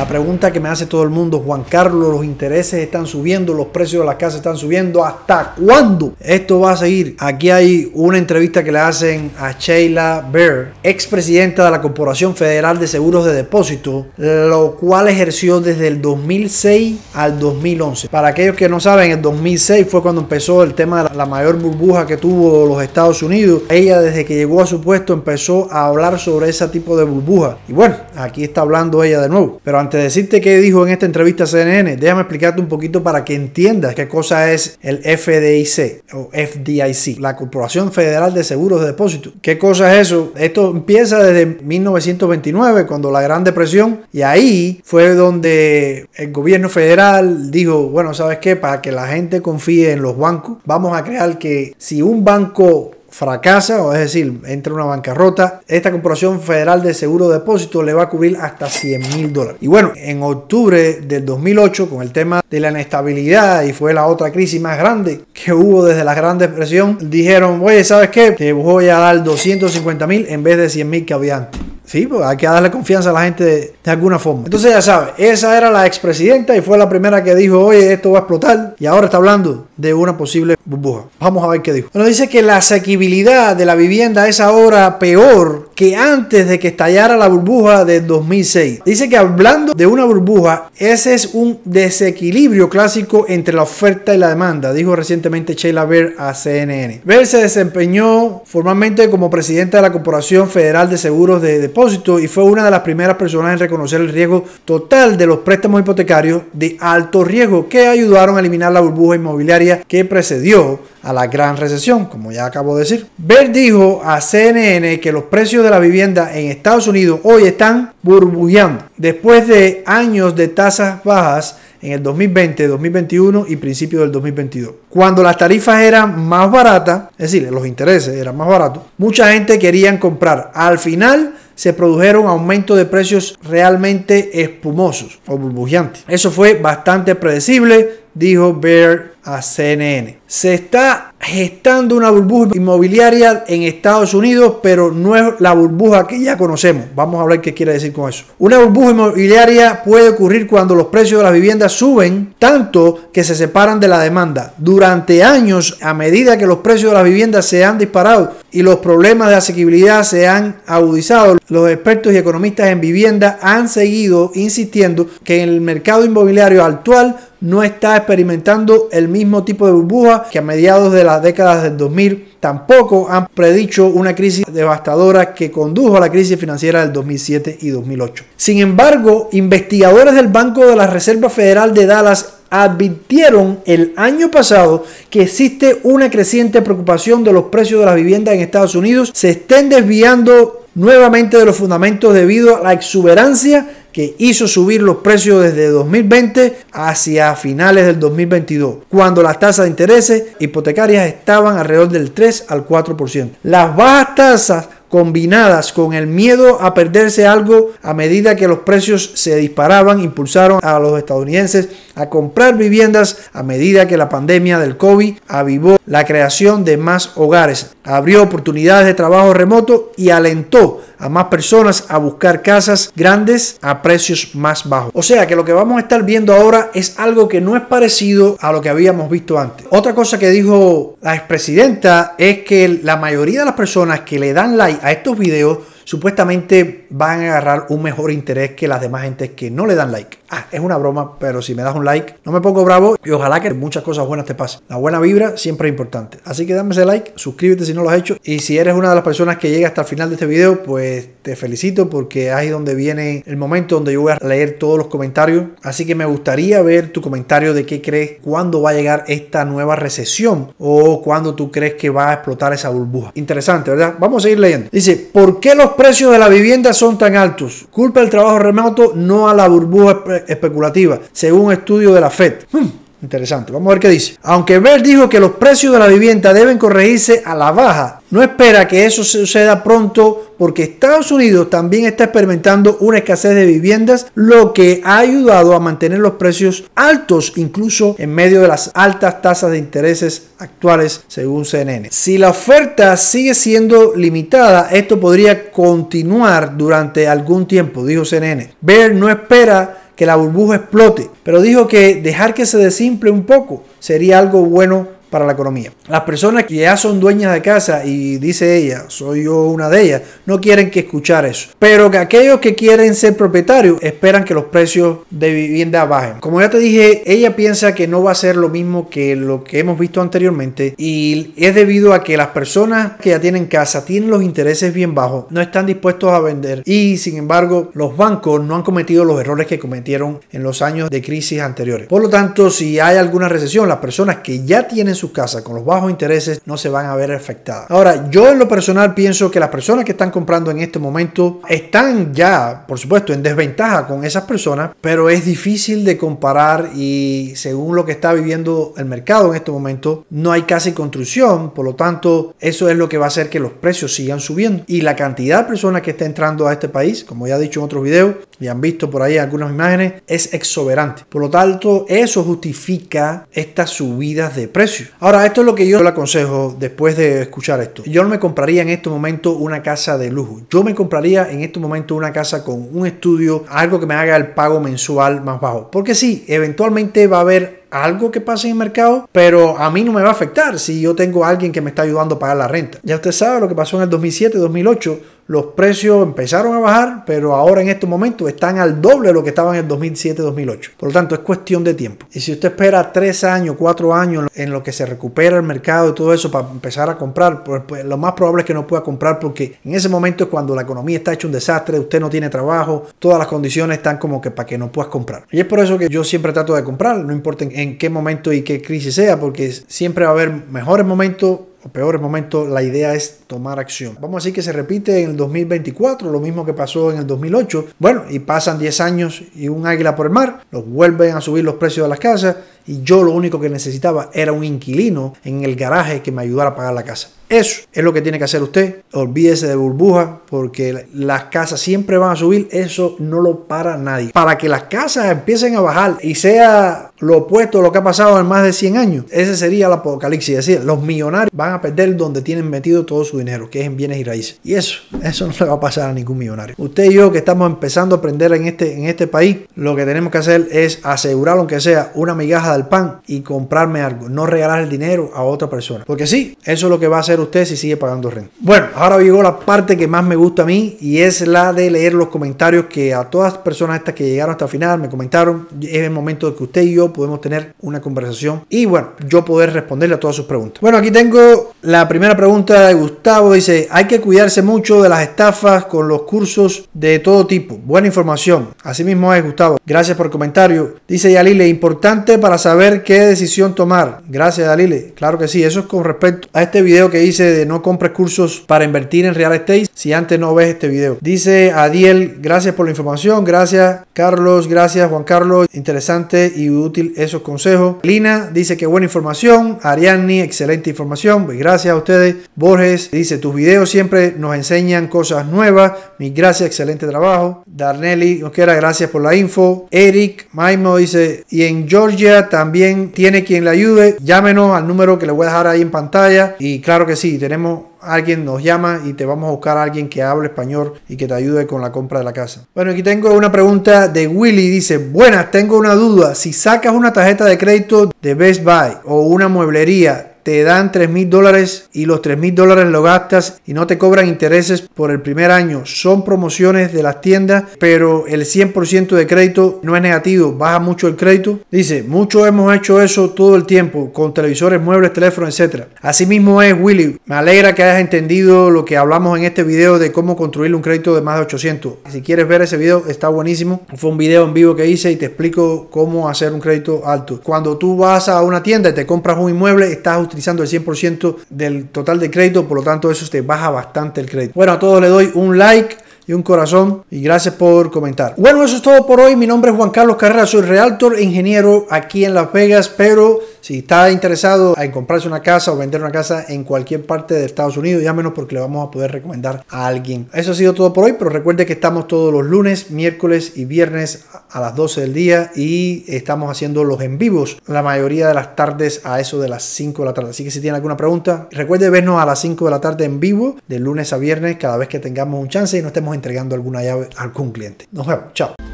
La pregunta que me hace todo el mundo, Juan Carlos, los intereses están subiendo, los precios de las casas están subiendo, ¿hasta cuándo esto va a seguir? Aquí hay una entrevista que le hacen a Sheila Bear, expresidenta de la Corporación Federal de Seguros de Depósito, lo cual ejerció desde el 2006 al 2011. Para aquellos que no saben, el 2006 fue cuando empezó el tema de la mayor burbuja que tuvo los Estados Unidos. Ella desde que llegó a su puesto empezó a hablar sobre ese tipo de burbuja. Y bueno, aquí está hablando ella de nuevo. Pero antes de decirte qué dijo en esta entrevista a CNN, déjame explicarte un poquito para que entiendas qué cosa es el FDIC o FDIC, la Corporación Federal de Seguros de Depósito. ¿Qué cosa es eso? Esto empieza desde 1929, cuando la Gran Depresión, y ahí fue donde el gobierno federal dijo, bueno, ¿sabes qué? Para que la gente confíe en los bancos, vamos a crear que si un banco fracasa, o es decir, entra una bancarrota, esta Corporación Federal de Seguro de Depósito le va a cubrir hasta 100 mil dólares. Y bueno, en octubre del 2008, con el tema de la inestabilidad y fue la otra crisis más grande que hubo desde la Gran Depresión, dijeron, oye, ¿sabes qué? Te voy a dar 250 mil en vez de 100 mil que había antes. Sí, pues hay que darle confianza a la gente de, alguna forma. Entonces ya sabes, esa era la expresidenta y fue la primera que dijo, oye, esto va a explotar. Y ahora está hablando de una posible burbuja. Vamos a ver qué dijo. Bueno, dice que la asequibilidad de la vivienda es ahora peor que antes de que estallara la burbuja de 2006. Dice que hablando de una burbuja, ese es un desequilibrio clásico entre la oferta y la demanda, dijo recientemente Sheila Bear a CNN. Bear se desempeñó formalmente como presidenta de la Corporación Federal de Seguros de Depósitos y fue una de las primeras personas en reconocer el riesgo total de los préstamos hipotecarios de alto riesgo que ayudaron a eliminar la burbuja inmobiliaria que precedió a la gran recesión, como ya acabo de decir. Bell dijo a CNN que los precios de la vivienda en Estados Unidos hoy están burbujeando después de años de tasas bajas en el 2020, 2021 y principio del 2022. Cuando las tarifas eran más baratas, es decir, los intereses eran más baratos, mucha gente quería comprar. Al final se produjeron aumentos de precios realmente espumosos o burbujeantes. Eso fue bastante predecible, dijo Bear a CNN. Se está gestando una burbuja inmobiliaria en Estados Unidos, pero no es la burbuja que ya conocemos. Vamos a ver qué quiere decir con eso. Una burbuja inmobiliaria puede ocurrir cuando los precios de las viviendas suben tanto que se separan de la demanda. Durante años, a medida que los precios de las viviendas se han disparado y los problemas de asequibilidad se han agudizado, los expertos y economistas en vivienda han seguido insistiendo que el mercado inmobiliario actual no está experimentando el mismo tipo de burbuja que a mediados de las décadas del 2000 tampoco han predicho una crisis devastadora que condujo a la crisis financiera del 2007 y 2008. Sin embargo, investigadores del Banco de la Reserva Federal de Dallas advirtieron el año pasado que existe una creciente preocupación de los precios de las viviendas en Estados Unidos se estén desviando nuevamente de los fundamentos debido a la exuberancia que hizo subir los precios desde 2020 hacia finales del 2022, cuando las tasas de intereses hipotecarias estaban alrededor del 3 al 4%. Las bajas tasas combinadas con el miedo a perderse algo a medida que los precios se disparaban, impulsaron a los estadounidenses a comprar viviendas a medida que la pandemia del COVID avivó la creación de más hogares, abrió oportunidades de trabajo remoto y alentó a más personas a buscar casas grandes a precios más bajos. O sea que lo que vamos a estar viendo ahora es algo que no es parecido a lo que habíamos visto antes. Otra cosa que dijo la expresidenta es que la mayoría de las personas que le dan like a estos videos supuestamente van a agarrar un mejor interés que las demás gentes que no le dan like. Ah, es una broma, pero si me das un like, no me pongo bravo y ojalá que muchas cosas buenas te pasen. La buena vibra siempre es importante. Así que dame ese like, suscríbete si no lo has hecho. Y si eres una de las personas que llega hasta el final de este video, pues te felicito porque ahí donde viene el momento donde yo voy a leer todos los comentarios. Así que me gustaría ver tu comentario de qué crees, cuándo va a llegar esta nueva recesión o cuándo tú crees que va a explotar esa burbuja. Interesante, ¿verdad? Vamos a seguir leyendo. Dice, ¿por qué los precios de la vivienda son tan altos? Culpa el trabajo remoto, no a la burbuja especulativa, según un estudio de la FED. Hmm, interesante, vamos a ver qué dice. Aunque Bell dijo que los precios de la vivienda deben corregirse a la baja, no espera que eso suceda pronto porque Estados Unidos también está experimentando una escasez de viviendas, lo que ha ayudado a mantener los precios altos incluso en medio de las altas tasas de intereses actuales, según CNN. Si la oferta sigue siendo limitada, esto podría continuar durante algún tiempo, dijo CNN. Bear no espera que la burbuja explote, pero dijo que dejar que se desimple un poco sería algo bueno para la economía. Las personas que ya son dueñas de casa y dice ella, soy yo una de ellas, no quieren que escuchar eso. Pero que aquellos que quieren ser propietarios esperan que los precios de vivienda bajen. Como ya te dije, ella piensa que no va a ser lo mismo que lo que hemos visto anteriormente y es debido a que las personas que ya tienen casa tienen los intereses bien bajos, no están dispuestos a vender y sin embargo los bancos no han cometido los errores que cometieron en los años de crisis anteriores. Por lo tanto, si hay alguna recesión, las personas que ya tienen sus casas con los bajos intereses no se van a ver afectadas. Ahora, yo en lo personal pienso que las personas que están comprando en este momento están ya, por supuesto, en desventaja con esas personas, pero es difícil de comparar y según lo que está viviendo el mercado en este momento, no hay casi construcción, por lo tanto, eso es lo que va a hacer que los precios sigan subiendo. Y la cantidad de personas que está entrando a este país, como ya he dicho en otros videos, y han visto por ahí algunas imágenes, es exuberante. Por lo tanto, eso justifica estas subidas de precios. Ahora, esto es lo que yo le aconsejo después de escuchar esto. Yo no me compraría en este momento una casa de lujo. Yo me compraría en este momento una casa con un estudio, algo que me haga el pago mensual más bajo. Porque sí, eventualmente va a haber algo que pase en el mercado, pero a mí no me va a afectar si yo tengo a alguien que me está ayudando a pagar la renta. Ya usted sabe lo que pasó en el 2007, 2008 los precios empezaron a bajar, pero ahora en estos momentos están al doble de lo que estaban en el 2007-2008. Por lo tanto, es cuestión de tiempo. Y si usted espera tres años, cuatro años en lo que se recupera el mercado y todo eso para empezar a comprar, pues, pues, lo más probable es que no pueda comprar porque en ese momento es cuando la economía está hecha un desastre, usted no tiene trabajo, todas las condiciones están como que para que no puedas comprar. Y es por eso que yo siempre trato de comprar, no importa en qué momento y qué crisis sea, porque siempre va a haber mejores momentos o peores momentos, la idea es tomar acción. Vamos a decir que se repite en el 2024, lo mismo que pasó en el 2008. Bueno, y pasan 10 años y un águila por el mar, los vuelven a subir los precios de las casas y yo lo único que necesitaba era un inquilino en el garaje que me ayudara a pagar la casa. Eso es lo que tiene que hacer usted. Olvídese de burbuja porque las casas siempre van a subir. Eso no lo para nadie. Para que las casas empiecen a bajar y sea lo opuesto a lo que ha pasado en más de 100 años, ese sería el apocalipsis. Es decir, los millonarios van a perder donde tienen metido todo su dinero, que es en bienes y raíces. Y eso, eso no le va a pasar a ningún millonario. Usted y yo que estamos empezando a aprender en este, en este país, lo que tenemos que hacer es asegurar, aunque sea una migaja del pan y comprarme algo. No regalar el dinero a otra persona. Porque sí, eso es lo que va a hacer usted si sigue pagando renta. Bueno, ahora llegó la parte que más me gusta a mí y es la de leer los comentarios que a todas las personas estas que llegaron hasta el final me comentaron. Es el momento de que usted y yo podemos tener una conversación y bueno, yo poder responderle a todas sus preguntas. Bueno, aquí tengo la primera pregunta de Gustavo. Dice, hay que cuidarse mucho de las estafas con los cursos de todo tipo. Buena información. Así mismo es, Gustavo. Gracias por el comentario. Dice Yalile, importante para saber qué decisión tomar. Gracias, Yalile. Claro que sí. Eso es con respecto a este video que hice de no compres cursos para invertir en real estate si antes no ves este video. Dice Adiel, gracias por la información. Gracias, Carlos. Gracias, Juan Carlos. Interesante y útil esos consejos. Lina dice que buena información. Ariadne, excelente información. Pues gracias a ustedes. Borges dice, tus videos siempre nos enseñan cosas nuevas. Mi gracias, excelente trabajo. Darnelli, nos quiera, gracias por la info. Eric Maimo dice, y en Georgia también tiene quien le ayude. Llámenos al número que le voy a dejar ahí en pantalla. Y claro que sí, tenemos alguien nos llama y te vamos a buscar a alguien que hable español y que te ayude con la compra de la casa. Bueno, aquí tengo una pregunta de Willy. Dice, buenas, tengo una duda. Si sacas una tarjeta de crédito de Best Buy o una mueblería, te dan 3 mil dólares y los 3 mil dólares lo gastas y no te cobran intereses por el primer año. Son promociones de las tiendas, pero el 100% de crédito no es negativo, baja mucho el crédito. Dice, muchos hemos hecho eso todo el tiempo, con televisores, muebles, teléfonos, etc. Asimismo es Willy. Me alegra que hayas entendido lo que hablamos en este video de cómo construir un crédito de más de 800. Si quieres ver ese video, está buenísimo. Fue un video en vivo que hice y te explico cómo hacer un crédito alto. Cuando tú vas a una tienda y te compras un inmueble, estás utilizando el 100% del total de crédito, por lo tanto eso te baja bastante el crédito. Bueno, a todos les doy un like y un corazón y gracias por comentar. Bueno, eso es todo por hoy. Mi nombre es Juan Carlos Carrera, soy realtor e ingeniero aquí en Las Vegas, pero si está interesado en comprarse una casa o vender una casa en cualquier parte de Estados Unidos, llámenos porque le vamos a poder recomendar a alguien. Eso ha sido todo por hoy, pero recuerde que estamos todos los lunes, miércoles y viernes a las 12 del día y estamos haciendo los en vivos la mayoría de las tardes a eso de las 5 de la tarde. Así que si tiene alguna pregunta, recuerde vernos a las 5 de la tarde en vivo, de lunes a viernes, cada vez que tengamos un chance y no estemos entregando alguna llave a algún cliente. Nos vemos, chao.